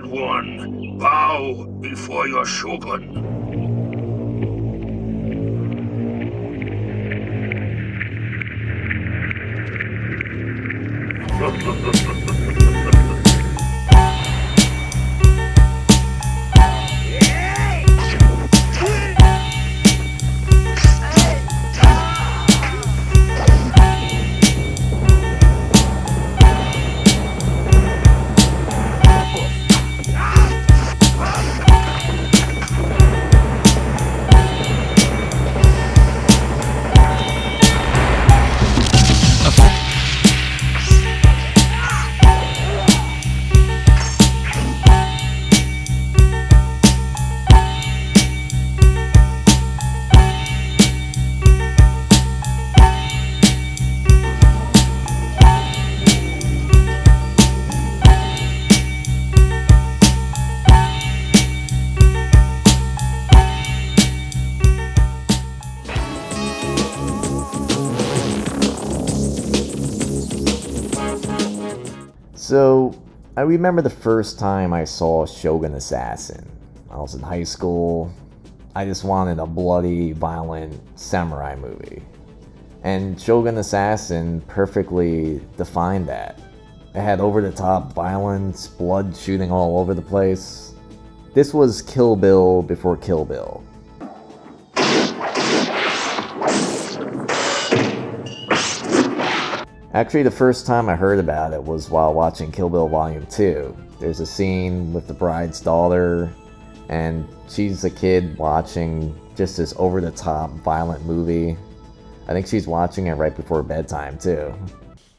bad one. Bow before your shogun. So, I remember the first time I saw Shogun Assassin. I was in high school. I just wanted a bloody, violent samurai movie. And Shogun Assassin perfectly defined that. It had over the top violence, blood shooting all over the place. This was Kill Bill before Kill Bill. Actually, the first time I heard about it was while watching Kill Bill Volume 2. There's a scene with the bride's daughter, and she's a kid watching just this over the top violent movie. I think she's watching it right before bedtime, too.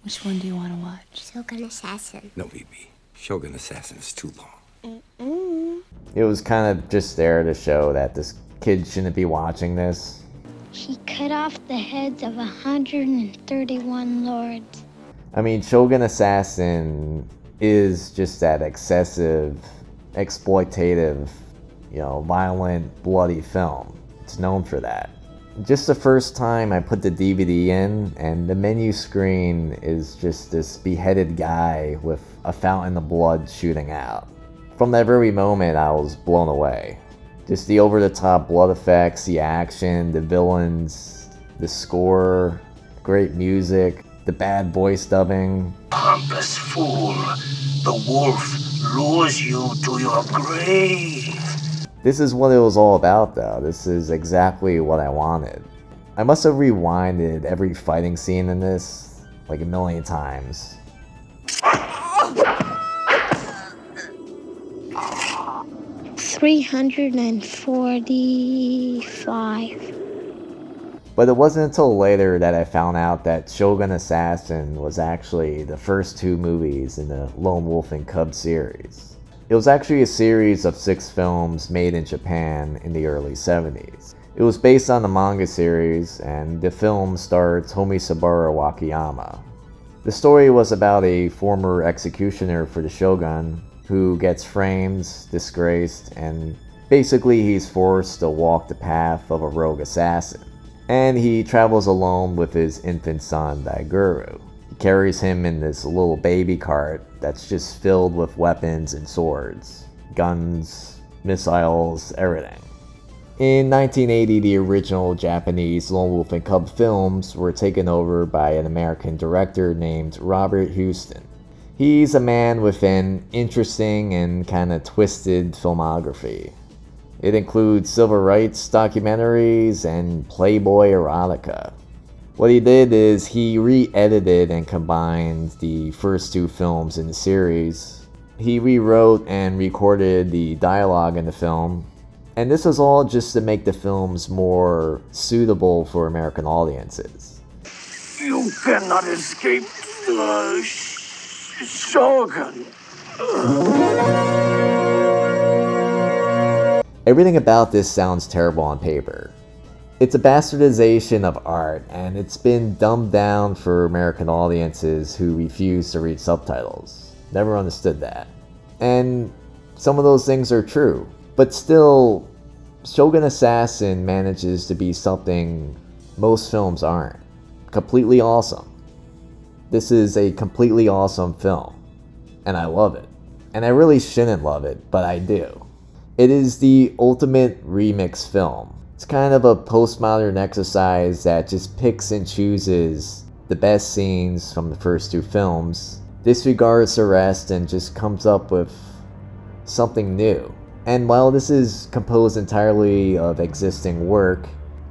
Which one do you want to watch? Shogun Assassin. No, BB. Shogun Assassin is too long. It was kind of just there to show that this kid shouldn't be watching this. He cut off the heads of 131 lords. I mean, Shogun Assassin is just that excessive, exploitative, you know, violent, bloody film. It's known for that. Just the first time I put the DVD in, and the menu screen is just this beheaded guy with a fountain of blood shooting out. From that very moment, I was blown away. Just the over the top blood effects, the action, the villains, the score, great music, the bad voice dubbing. Pompous fool. The wolf lures you to your grave. This is what it was all about, though. This is exactly what I wanted. I must have rewinded every fighting scene in this like a million times. Three hundred and forty-five. But it wasn't until later that I found out that Shogun Assassin was actually the first two movies in the Lone Wolf and Cub series. It was actually a series of six films made in Japan in the early 70s. It was based on the manga series, and the film starred Tomisaburo Wakayama. The story was about a former executioner for the shogun who gets framed, disgraced, and basically he's forced to walk the path of a rogue assassin. And he travels alone with his infant son, Daigoro. He carries him in this little baby cart that's just filled with weapons and swords, guns, missiles, everything. In 1980, the original Japanese Lone Wolf and Cub films were taken over by an American director named Robert Houston. He's a man with an interesting and kind of twisted filmography. It includes civil rights documentaries and Playboy erotica. What he did is he re edited and combined the first two films in the series. He rewrote and recorded the dialogue in the film, and this was all just to make the films more suitable for American audiences. You cannot escape sh- Shogun. Everything about this sounds terrible on paper. It's a bastardization of art, and it's been dumbed down for American audiences who refuse to read subtitles. Never understood that. And some of those things are true. But still, Shogun Assassin manages to be something most films aren't. Completely awesome. This is a completely awesome film, and I love it. and I really shouldn't love it, but I do. It is the ultimate remix film. It's kind of a postmodern exercise that just picks and chooses the best scenes from the first two films, disregards the rest, and just comes up with something new. And while this is composed entirely of existing work,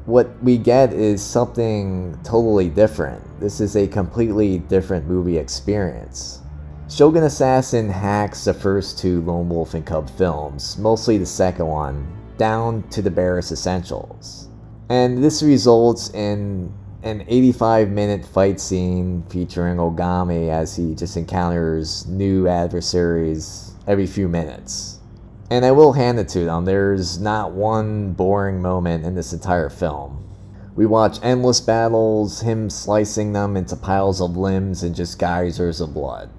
what we get is something totally different. This is a completely different movie experience. Shogun Assassin hacks the first two Lone Wolf and Cub films, mostly the second one, down to the barest essentials. And this results in an 85 minute fight scene featuring Ogami as he just encounters new adversaries every few minutes. And I will hand it to them, there's not one boring moment in this entire film. We watch endless battles, him slicing them into piles of limbs and just geysers of blood.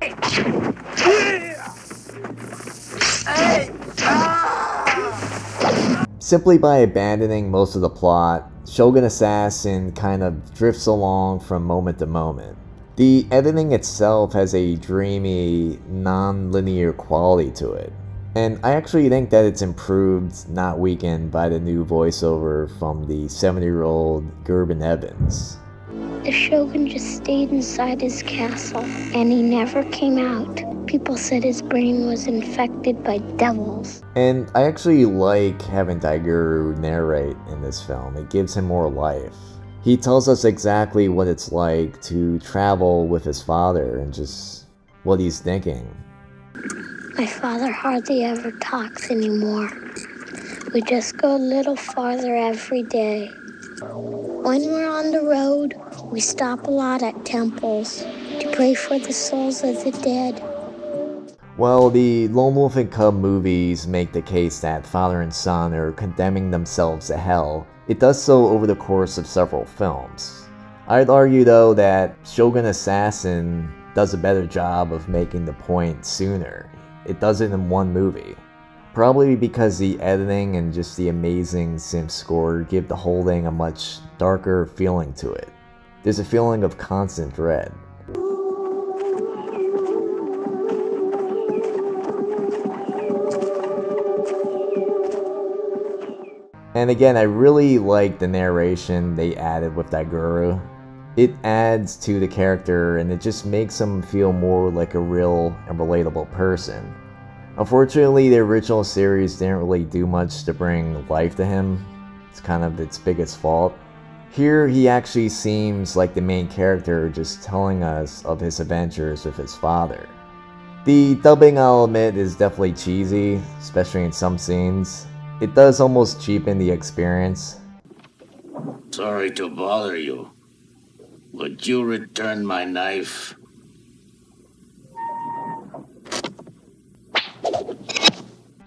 Simply by abandoning most of the plot, Shogun Assassin kind of drifts along from moment to moment. The editing itself has a dreamy, non-linear quality to it. And I actually think that it's improved, not weakened, by the new voiceover from the 70 year old Gibran Evans. The Shogun just stayed inside his castle and he never came out. People said his brain was infected by devils. And I actually like having Daigoro narrate in this film, it gives him more life. He tells us exactly what it's like to travel with his father and just what he's thinking. My father hardly ever talks anymore. We just go a little farther every day. When we're on the road, we stop a lot at temples to pray for the souls of the dead. Well, the Lone Wolf and Cub movies make the case that father and son are condemning themselves to hell. It does so over the course of several films. I'd argue though that Shogun Assassin does a better job of making the point sooner it does it in one movie. Probably because the editing and just the amazing synth score give the whole thing a much darker feeling to it. There's a feeling of constant dread. And again, I really like the narration they added with Daigoro. It adds to the character and it just makes him feel more like a real and relatable person. Unfortunately, the original series didn't really do much to bring life to him. It's kind of its biggest fault. Here, he actually seems like the main character just telling us of his adventures with his father. The dubbing, I'll admit, is definitely cheesy, especially in some scenes. It does almost cheapen the experience. Sorry to bother you. Would you return my knife?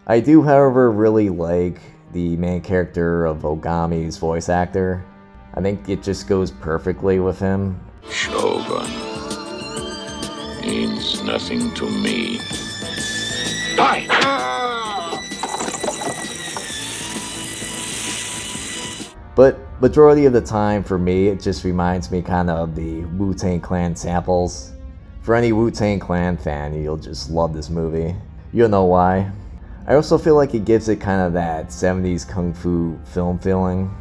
I do, however, really like the main character of Ogami's voice actor. I think it just goes perfectly with him. Shogun means nothing to me. Die! But majority of the time for me, it just reminds me kind of the Wu-Tang Clan samples. For any Wu-Tang Clan fan, you'll just love this movie. You'll know why. I also feel like it gives it kind of that 70s kung fu film feeling.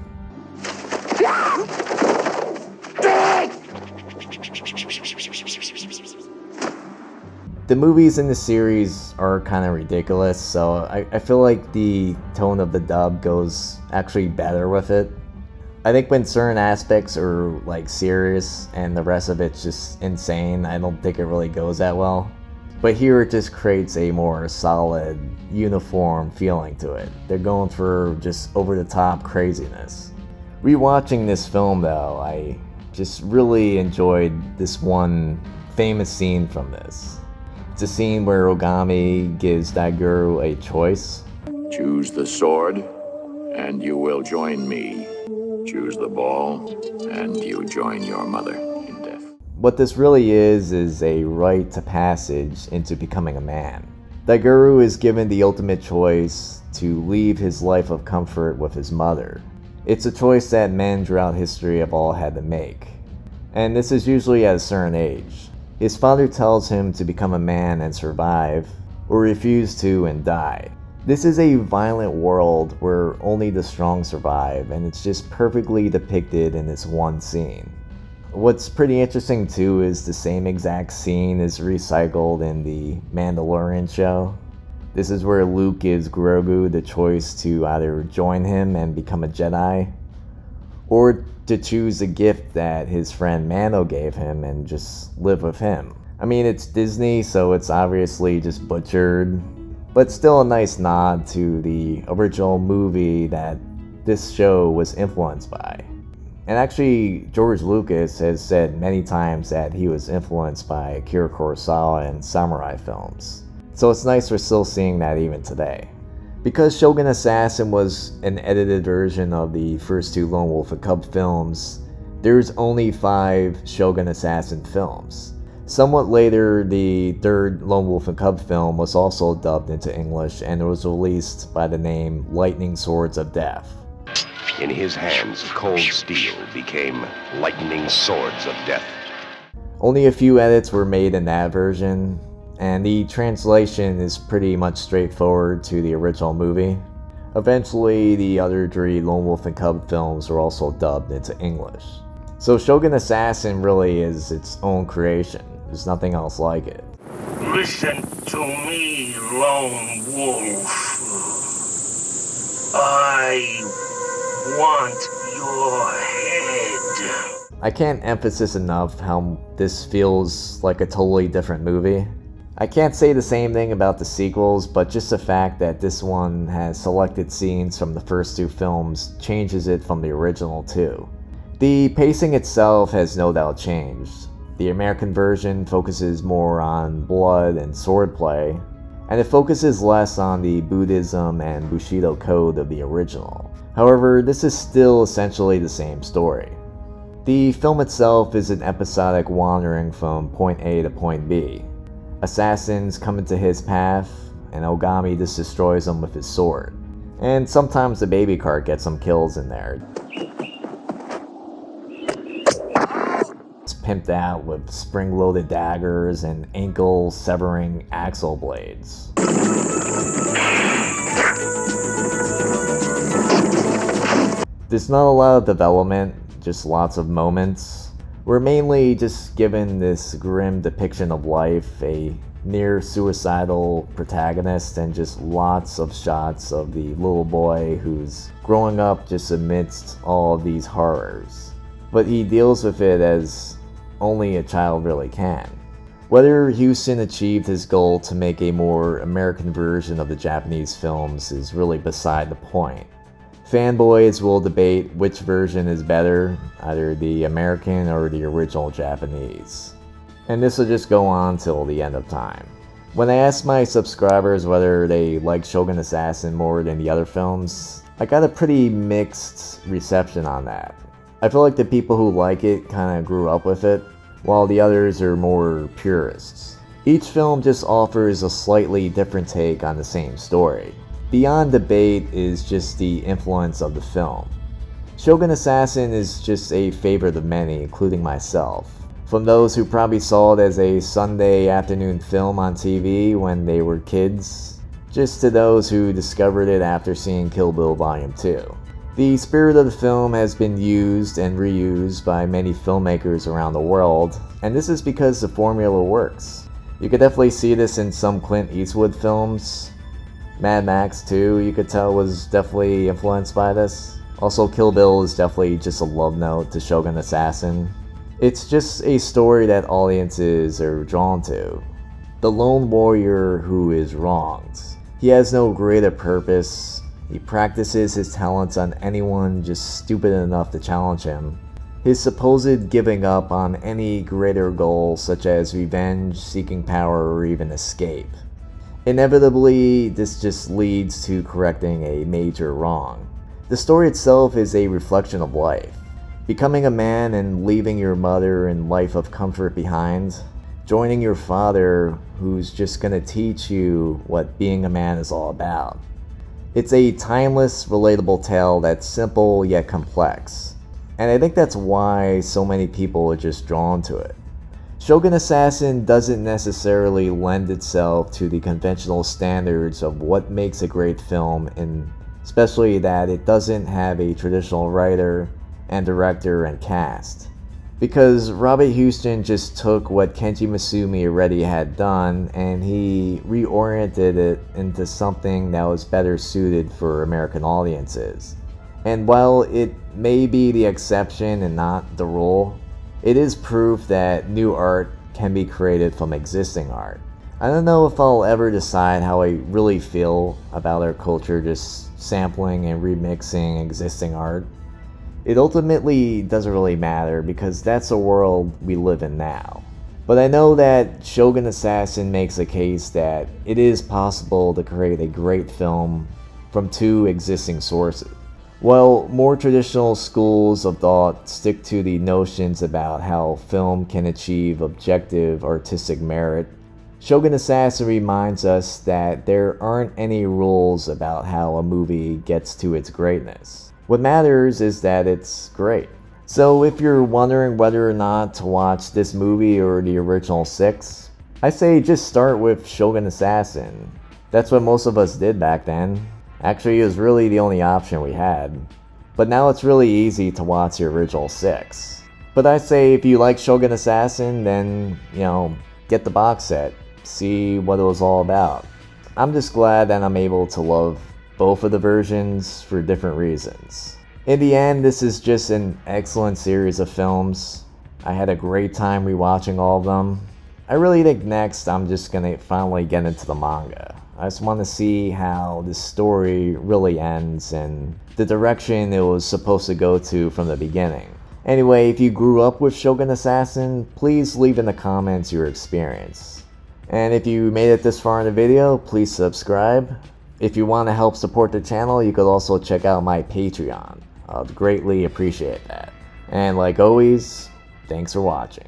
The movies in the series are kind of ridiculous, so I, I feel like the tone of the dub goes actually better with it. I think when certain aspects are like serious and the rest of it's just insane, I don't think it really goes that well. But here it just creates a more solid, uniform feeling to it. They're going for just over the top craziness. Rewatching this film though, I just really enjoyed this one famous scene from this. It's a scene where Ogami gives Daigoro a choice. Choose the sword, and you will join me. Choose the ball, and you join your mother. In death. What this really is, is a rite to passage into becoming a man. Daigoro is given the ultimate choice to leave his life of comfort with his mother. It's a choice that men throughout history have all had to make. And this is usually at a certain age. His father tells him to become a man and survive, or refuse to and die. This is a violent world where only the strong survive, and it's just perfectly depicted in this one scene. What's pretty interesting too is the same exact scene is recycled in the Mandalorian show. This is where Luke gives Grogu the choice to either join him and become a Jedi, or to choose a gift that his friend Mando gave him and just live with him. I mean, it's Disney, so it's obviously just butchered, but still a nice nod to the original movie that this show was influenced by. And actually, George Lucas has said many times that he was influenced by Akira Kurosawa and samurai films. So it's nice we're still seeing that even today. Because Shogun Assassin was an edited version of the first two Lone Wolf and Cub films, there's only five Shogun Assassin films. Somewhat later, the third Lone Wolf and Cub film was also dubbed into English and it was released by the name Lightning Swords of Death. In his hands, cold steel became lightning swords of death. Only a few edits were made in that version, and the translation is pretty much straightforward to the original movie. Eventually, the other three Lone Wolf and Cub films were also dubbed into English. So Shogun Assassin really is its own creation. There's nothing else like it. Listen to me, Lone Wolf. I want your head. I can't emphasize enough how this feels like a totally different movie. I can't say the same thing about the sequels, but just the fact that this one has selected scenes from the first two films changes it from the original too. The pacing itself has no doubt changed. The American version focuses more on blood and swordplay, and it focuses less on the Buddhism and Bushido code of the original. However, this is still essentially the same story. The film itself is an episodic wandering from point A to point B. Assassins come into his path, and Ogami just destroys them with his sword. And sometimes the baby cart gets some kills in there. Pimped out with spring-loaded daggers and ankle-severing axle blades. There's not a lot of development, just lots of moments. We're mainly just given this grim depiction of life, a near suicidal protagonist, and just lots of shots of the little boy who's growing up just amidst all these horrors. But he deals with it as only a child really can. Whether Houston achieved his goal to make a more American version of the Japanese films is really beside the point. Fanboys will debate which version is better, either the American or the original Japanese. And this will just go on till the end of time. When I asked my subscribers whether they like Shogun Assassin more than the other films, I got a pretty mixed reception on that. I feel like the people who like it kinda grew up with it, while the others are more purists. Each film just offers a slightly different take on the same story. Beyond debate is just the influence of the film. Shogun Assassin is just a favorite of many, including myself. From those who probably saw it as a Sunday afternoon film on TV when they were kids, just to those who discovered it after seeing Kill Bill Volume 2. The spirit of the film has been used and reused by many filmmakers around the world, and this is because the formula works. You could definitely see this in some Clint Eastwood films, Mad Max 2, you could tell, was definitely influenced by this. Also, Kill Bill is definitely just a love note to Shogun Assassin. It's just a story that audiences are drawn to. The lone warrior who is wronged. He has no greater purpose. He practices his talents on anyone just stupid enough to challenge him. His supposed giving up on any greater goal, such as revenge, seeking power, or even escape. Inevitably, this just leads to correcting a major wrong. The story itself is a reflection of life. Becoming a man and leaving your mother and life of comfort behind, joining your father who's just gonna teach you what being a man is all about. It's a timeless, relatable tale that's simple yet complex, and I think that's why so many people are just drawn to it. Shogun Assassin doesn't necessarily lend itself to the conventional standards of what makes a great film, and especially that it doesn't have a traditional writer and director and cast. Because Robert Houston just took what Kenji Misumi already had done and he reoriented it into something that was better suited for American audiences. And while it may be the exception and not the rule, it is proof that new art can be created from existing art. I don't know if I'll ever decide how I really feel about our culture just sampling and remixing existing art it ultimately doesn't really matter because that's the world we live in now. But I know that Shogun Assassin makes a case that it is possible to create a great film from two existing sources. While more traditional schools of thought stick to the notions about how film can achieve objective artistic merit, Shogun Assassin reminds us that there aren't any rules about how a movie gets to its greatness. What matters is that it's great. So if you're wondering whether or not to watch this movie or the original six, I say just start with Shogun Assassin. That's what most of us did back then. Actually, it was really the only option we had. But now it's really easy to watch the original six. But I say if you like Shogun Assassin, then, you know, get the box set. See what it was all about. I'm just glad that I'm able to love both of the versions for different reasons. In the end, this is just an excellent series of films. I had a great time rewatching all of them. I really think next I'm just gonna finally get into the manga. I just want to see how this story really ends and the direction it was supposed to go to from the beginning. Anyway, if you grew up with Shogun Assassin, please leave in the comments your experience. And if you made it this far in the video, please subscribe. If you want to help support the channel, you could also check out my Patreon. I'd greatly appreciate that. And like always, thanks for watching.